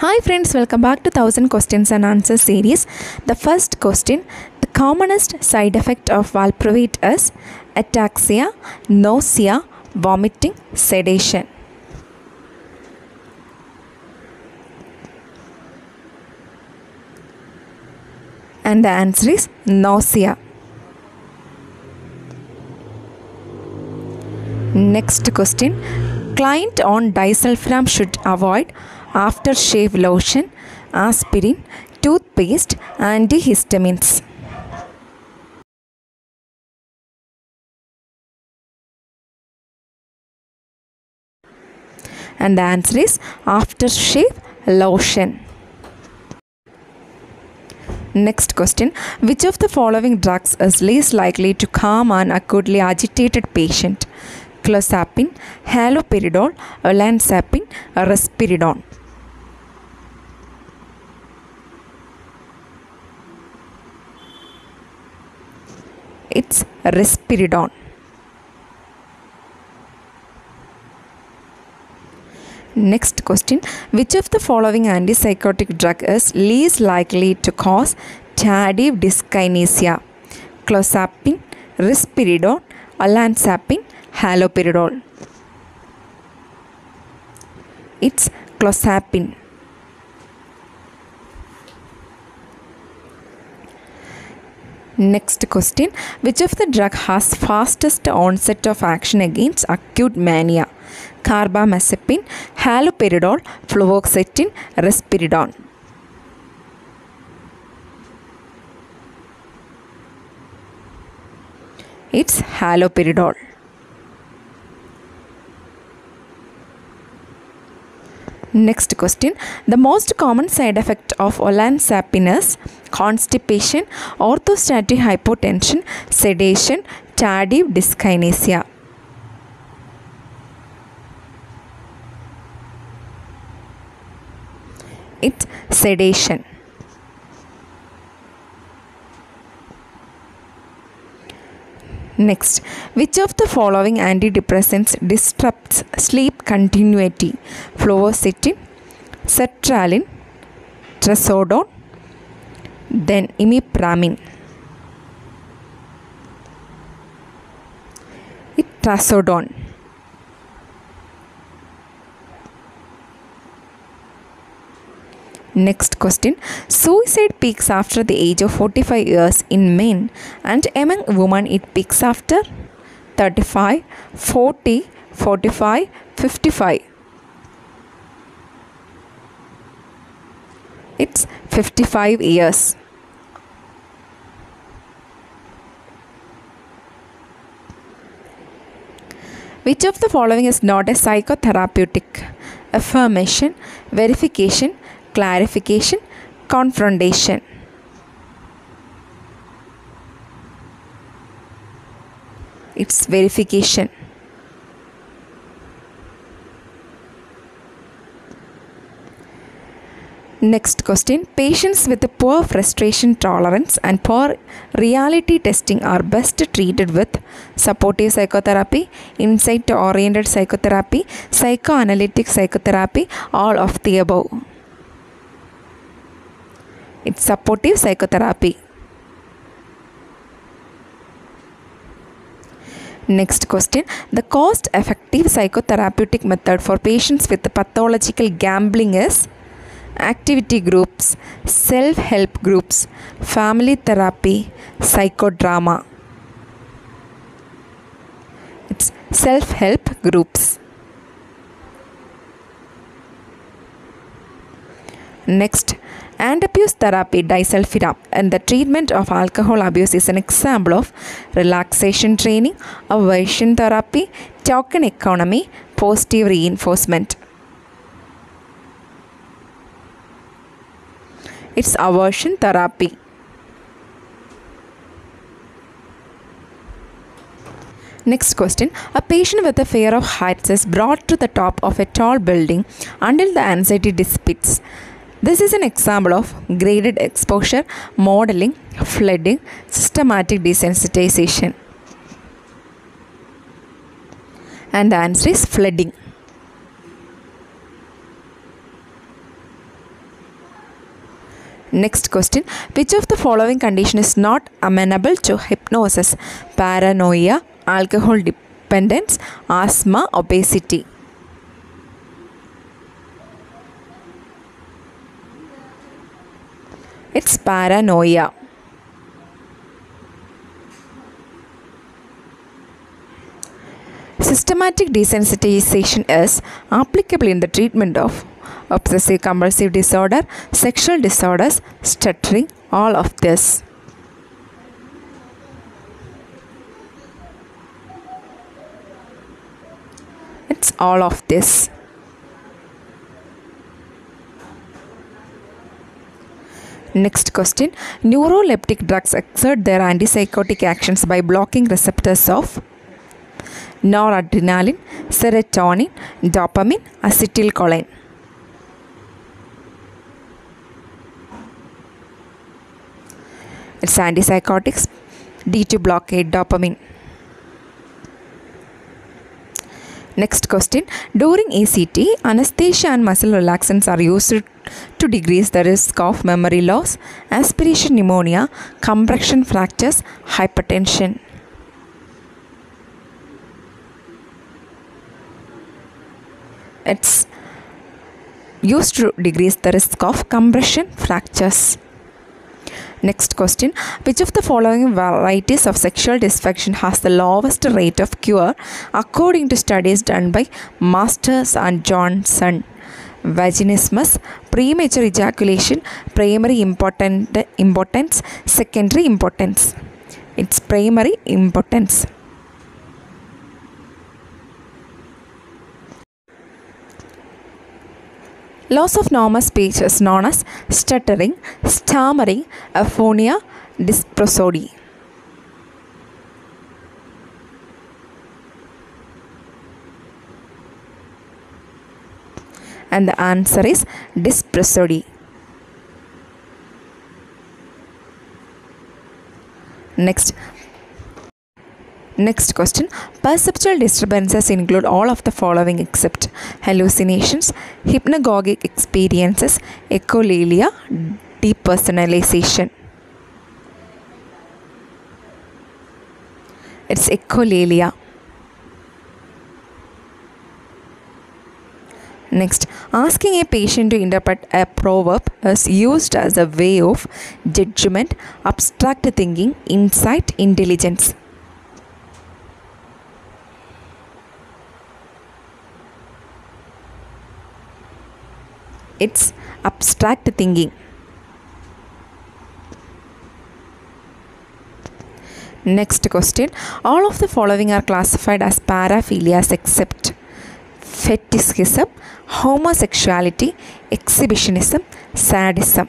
Hi friends, welcome back to 1000 questions and answers series. The first question, the commonest side effect of valproate is ataxia, nausea, vomiting, sedation. And the answer is nausea. Next question. Client on disulfiram should avoid aftershave lotion, aspirin, toothpaste, antihistamines. And the answer is after shave lotion. Next question. Which of the following drugs is least likely to calm an acutely agitated patient? Clozapine, haloperidol, olanzapine, risperidone. It's risperidone. Next question. Which of the following antipsychotic drug is least likely to cause tardive dyskinesia? Clozapine, risperidone, olanzapine, haloperidol. It's clozapine. Next question. Which of the drug has fastest onset of action against acute mania? Carbamazepine, haloperidol, fluoxetine, risperidone. It's haloperidol. Next question. The most common side effect of olanzapine is constipation, orthostatic hypotension, sedation, tardive dyskinesia. It's sedation. Next, which of the following antidepressants disrupts sleep continuity? Fluoxetine, sertraline, trazodone, then imipramine. It trazodone. Next question. Suicide peaks after the age of 45 years in men and among women it peaks after 35, 40, 45, 55. It's 55 years. Which of the following is not a psychotherapeutic? Affirmation, verification, clarification, confrontation. It's verification. Next question. Patients with poor frustration tolerance and poor reality testing are best treated with supportive psychotherapy, insight oriented psychotherapy, psychoanalytic psychotherapy, all of the above. It's supportive psychotherapy. Next question. The cost effective psychotherapeutic method for patients with pathological gambling is activity groups, self help groups, family therapy, psychodrama. It's self help groups. Next, Antabuse therapy disulfiram and the treatment of alcohol abuse is an example of relaxation training, aversion therapy, token economy, positive reinforcement. It's aversion therapy. Next question. A patient with a fear of heights is brought to the top of a tall building until the anxiety dissipates. This is an example of graded exposure, modeling, flooding, systematic desensitization. And the answer is flooding. Next question Which of the following condition is not amenable to hypnosis? Paranoia, alcohol dependence, asthma, obesity. It's paranoia. Systematic desensitization is applicable in the treatment of obsessive compulsive disorder, sexual disorders, stuttering, all of this. It's all of this. Next question Neuroleptic drugs exert their antipsychotic actions by blocking receptors of noradrenaline, serotonin, dopamine, acetylcholine. It's antipsychotics, D2 blockade dopamine. Next question. During ECT, anesthesia and muscle relaxants are used to decrease the risk of memory loss, aspiration pneumonia, compression fractures, hypertension. It's used to decrease the risk of compression fractures. Next question Which of the following varieties of sexual dysfunction has the lowest rate of cure according to studies done by Masters and Johnson? Vaginismus, premature ejaculation, primary impotent, impotence, secondary impotence. It's primary impotence. Loss of normal speech is known as stuttering, stammering, aphonia, dysprosody. And the answer is dysprosody. Next, Next question Perceptual disturbances include all of the following except hallucinations, hypnagogic experiences, echolalia, depersonalization. It's echolalia. Next, asking a patient to interpret a proverb is used as a way of judgment, abstract thinking, insight, intelligence. It's abstract thinking. Next question. All of the following are classified as paraphilias except fetishism, homosexuality, exhibitionism, sadism.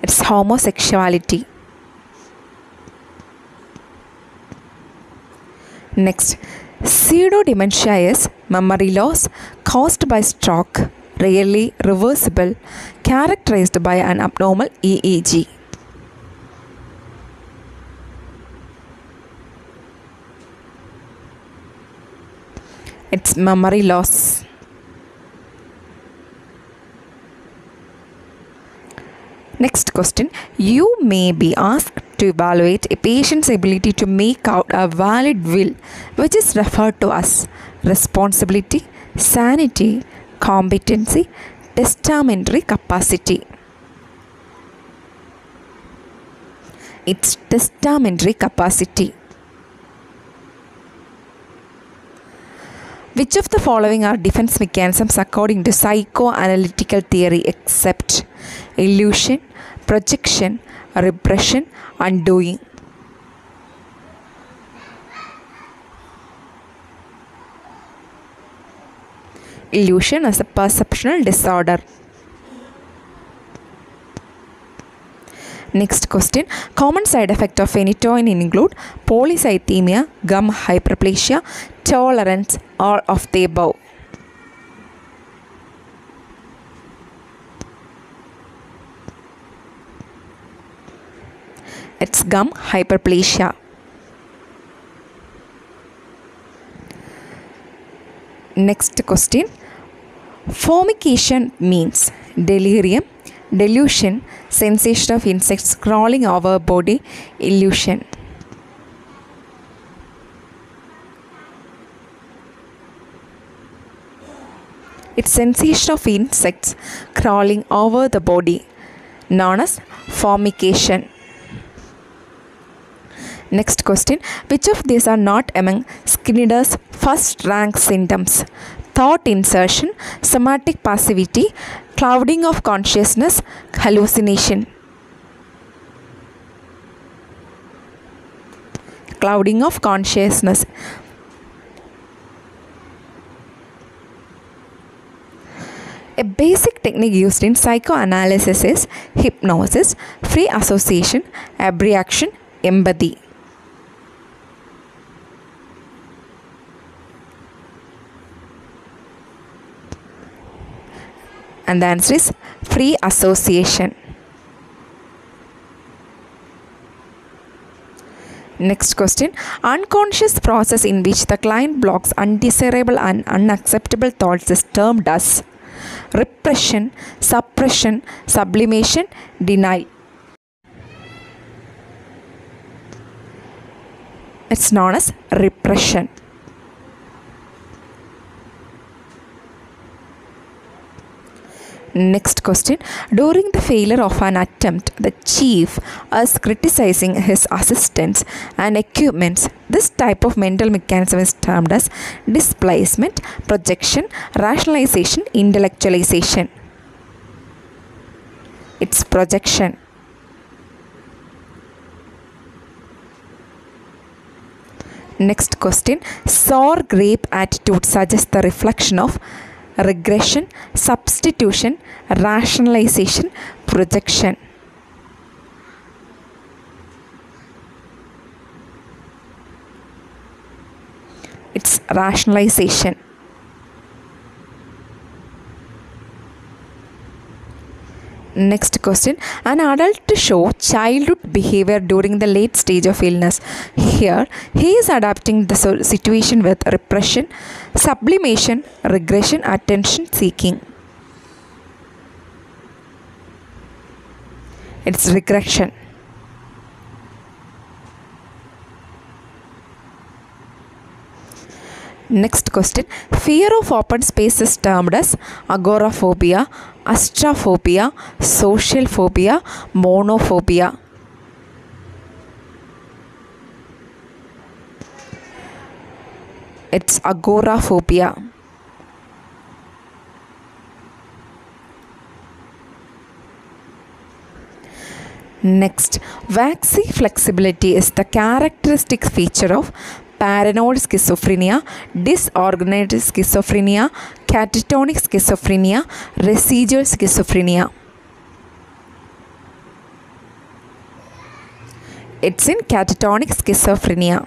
It's homosexuality. Next, pseudodementia is memory loss caused by stroke, rarely reversible, characterized by an abnormal EEG. It's memory loss. Next question. You may be asked to evaluate a patient's ability to make out a valid will, which is referred to as responsibility, sanity, competency, testamentary capacity. It's testamentary capacity. Which of the following are defense mechanisms according to psychoanalytical theory except illusion, projection, repression, undoing? Illusion is a perceptual disorder. Next question. Common side effect of phenytoin include polycythemia, gum hyperplasia, tolerance, all of the above. It's gum hyperplasia. Next question. Formication means delirium, delusion, sensation of insects crawling over body, illusion. It's sensation of insects crawling over the body, known as formication. Next question Which of these are not among Schneider's first rank symptoms? Thought insertion, somatic passivity, clouding of consciousness, hallucination. Clouding of consciousness. A basic technique used in psychoanalysis is hypnosis, free association, abstraction, empathy. And the answer is free association. Next question. Unconscious process in which the client blocks undesirable and unacceptable thoughts is termed as repression, suppression, sublimation, denial. It's known as repression. Next question. During the failure of an attempt, the chief is criticizing his assistants and equipments. This type of mental mechanism is termed as displacement, projection, rationalization, intellectualization. It's projection. Next question. Sour grape attitude suggests the reflection of regression, substitution, rationalization, projection. It's rationalization. Next question. An adult to show childhood behavior during the late stage of illness. Here, he is adapting the situation with repression, sublimation, regression, attention seeking. It's regression. Next question. Fear of open space is termed as agoraphobia, astrophobia, social phobia, monophobia. It's agoraphobia. Next, waxy flexibility is the characteristic feature of paranoid schizophrenia, disorganized schizophrenia, catatonic schizophrenia, residual schizophrenia. It's in catatonic schizophrenia.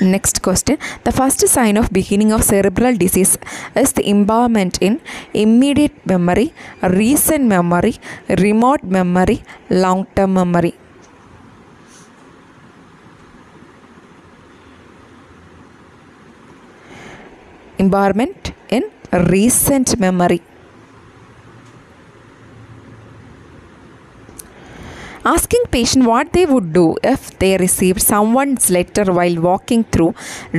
Next question. The first sign of beginning of cerebral disease is the impairment in immediate memory, recent memory, remote memory, long-term memory. Impairment in recent memory. asking patient what they would do if they received someone's letter while walking through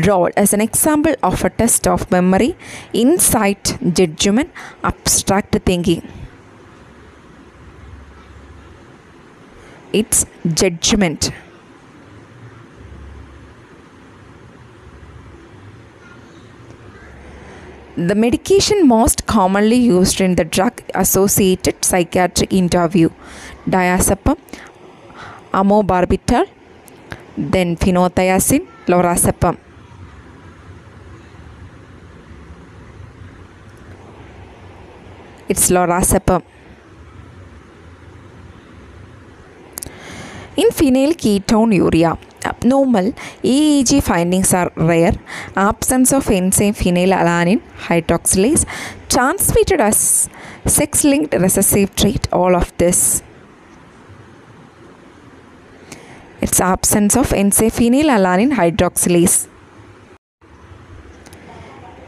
road as an example of a test of memory, insight, judgment, abstract thinking. It's judgment. The medication most commonly used in the drug associated psychiatric interview diazepam, amobarbital, then phenothiazine, lorazepam. It's lorazepam. In phenylketonuria, abnormal EEG findings are rare. Absence of enzyme phenylalanine hydroxylase transmitted as sex-linked recessive trait. All of this. It's absence of N-phenylalanine hydroxylase.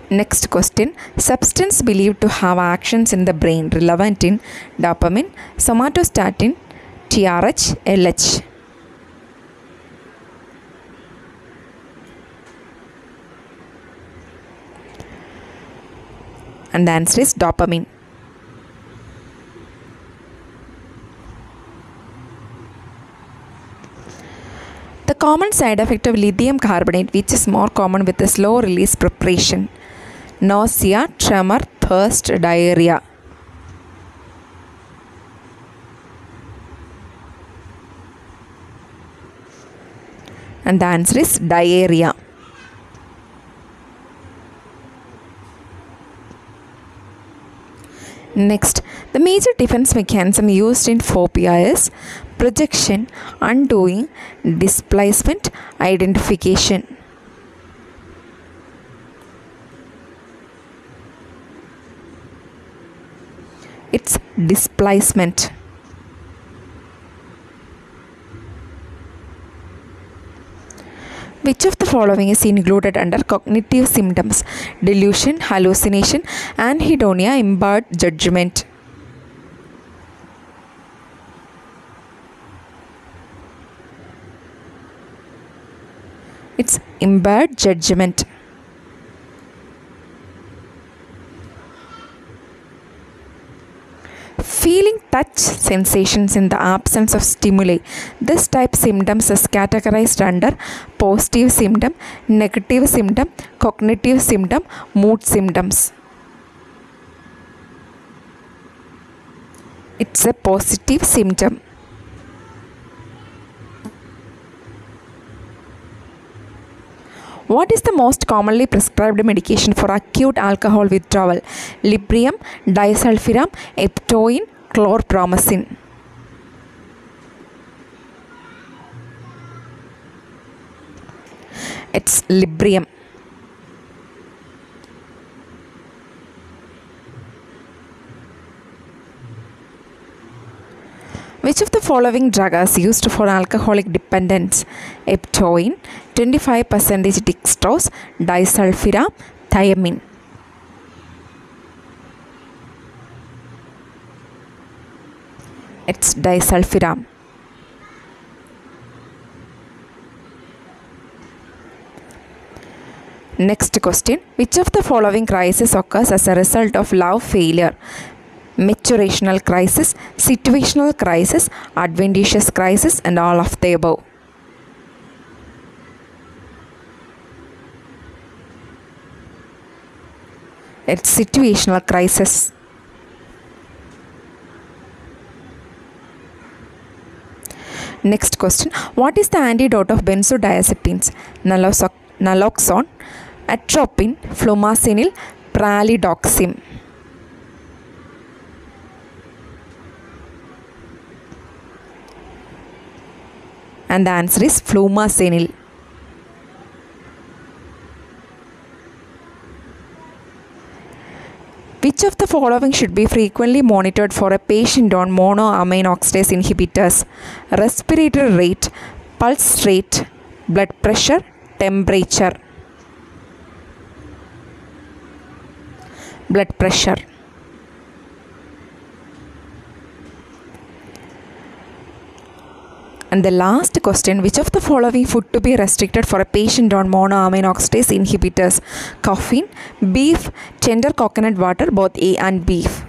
Next question. Substance believed to have actions in the brain relevant in dopamine, somatostatin, TRH, LH. And the answer is dopamine. The common side effect of lithium carbonate, which is more common with the slow release preparation nausea, tremor, thirst, diarrhea. And the answer is diarrhea. Next, the major defense mechanism used in phobia is projection, undoing, displacement, identification. It's displacement. Which of the following is included under cognitive symptoms? Delusion, hallucination, anhedonia, impaired judgment. It's impaired judgment. Feeling touch sensations in the absence of stimuli. This type of symptoms is categorized under positive symptom, negative symptom, cognitive symptom, mood symptoms. It's a positive symptom. What is the most commonly prescribed medication for acute alcohol withdrawal? Librium, disulfiram, eptoin, chlorpromazine. It's Librium. Which of the following drugs are used for alcoholic dependence? Eptoin, 25% dextrose, disulfiram, thiamine. It's disulfiram. Next question. Which of the following crisis occurs as a result of love failure? Maturational crisis, situational crisis, adventitious crisis, and all of the above. It's situational crisis. Next question. What is the antidote of benzodiazepines? Naloxone, atropine, flumazenil, pralidoxime. And the answer is flumazenil. Which of the following should be frequently monitored for a patient on monoamine oxidase inhibitors? Respiratory rate, pulse rate, blood pressure, temperature. Blood pressure. And the last question Which of the following food to be restricted for a patient on monoamine oxidase inhibitors? Caffeine, beef, tender coconut water, both A and beef.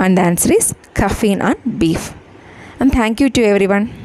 And the answer is caffeine and beef. And thank you to everyone.